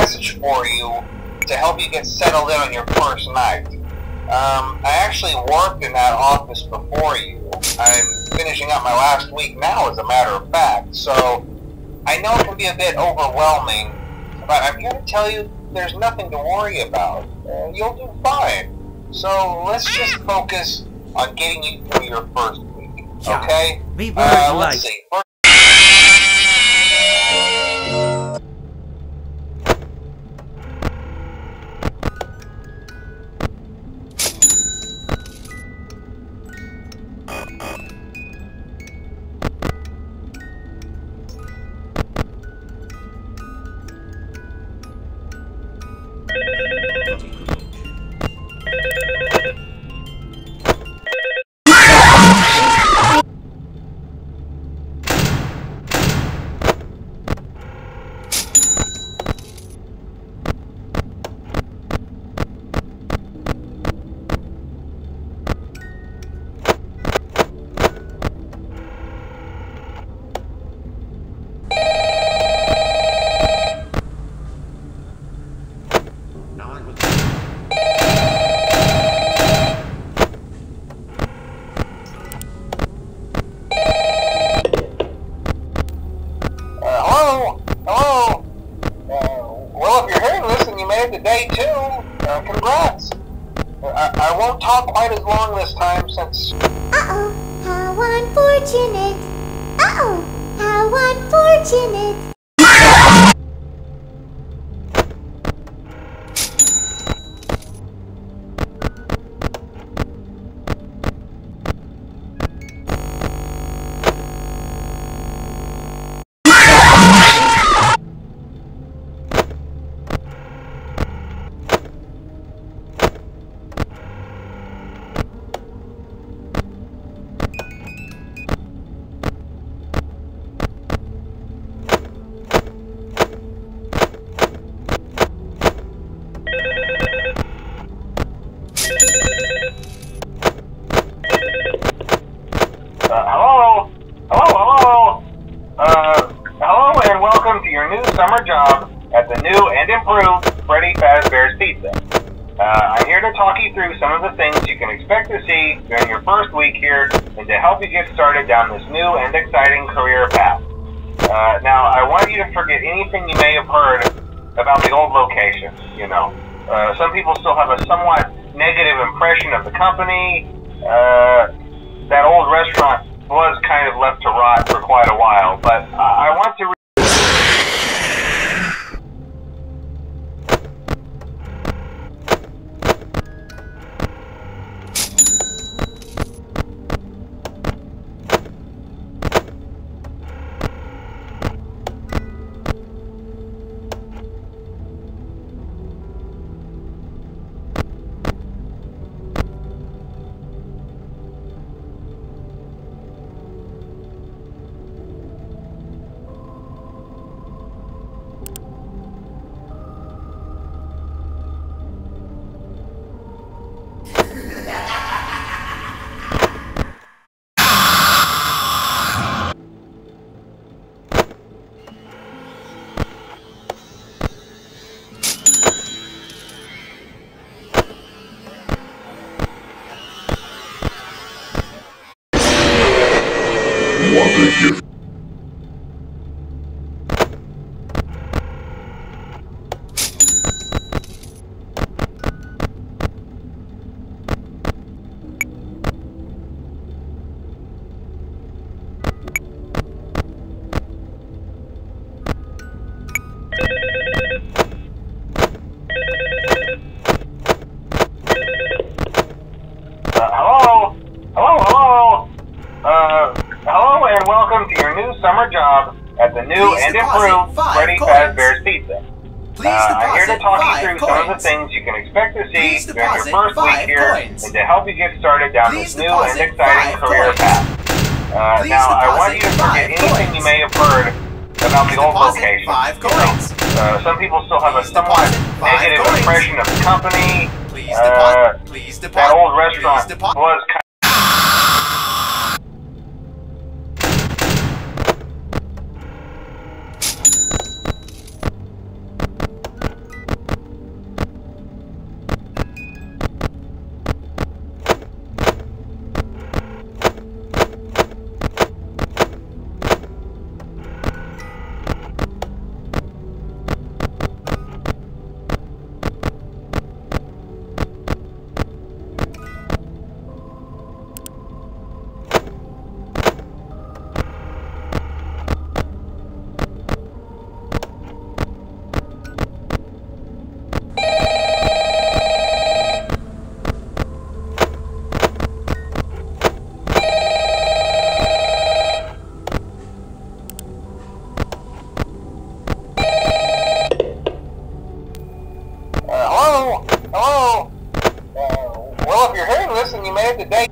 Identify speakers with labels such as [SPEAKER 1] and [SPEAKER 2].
[SPEAKER 1] to record a message for you to help you get settled in on your first night. Um, I actually worked in that office before you. I'm finishing up my last week now, as a matter of fact, so I know it can be a bit overwhelming, but I'm here to tell you there's nothing to worry about. Uh, you'll do fine. So let's just focus on getting you through your first week,
[SPEAKER 2] Yeah.
[SPEAKER 1] okay?
[SPEAKER 2] We would
[SPEAKER 1] Uh,
[SPEAKER 2] like.
[SPEAKER 1] Let's uh, congrats. I, I won't talk quite as long this time since
[SPEAKER 3] Uh-oh, how unfortunate. Uh-oh, how unfortunate.
[SPEAKER 1] To your new summer job at the new and improved Freddy Fazbear's Pizza. Uh, I'm here to talk you through some of the things you can expect to see during your first week here and to help you get started down this new and exciting career path. Uh, now, I want you to forget anything you may have heard about the old location, you know. Uh, some people still have a somewhat negative impression of the company. Uh, that old restaurant was kind of left to rot for quite a while, but welcome to your new summer job at the new
[SPEAKER 2] Please
[SPEAKER 1] and improved Freddy
[SPEAKER 2] coins.
[SPEAKER 1] Fazbear's Pizza.
[SPEAKER 2] Please
[SPEAKER 1] Uh, I'm here to talk you through some of the things you can expect to see during your first week here
[SPEAKER 2] coins.
[SPEAKER 1] and to help you get started down
[SPEAKER 2] Please
[SPEAKER 1] this new and exciting career
[SPEAKER 2] coins.
[SPEAKER 1] path. Uh, now, I want you to forget anything
[SPEAKER 2] coins.
[SPEAKER 1] you may have heard about the old location. You know, uh, some people still have a somewhat negative
[SPEAKER 2] coins.
[SPEAKER 1] impression of the company.
[SPEAKER 2] Please
[SPEAKER 1] Uh,
[SPEAKER 2] deposit. Please deposit.
[SPEAKER 1] Hello? Uh, well,
[SPEAKER 2] if you're
[SPEAKER 1] hearing this and you made it today,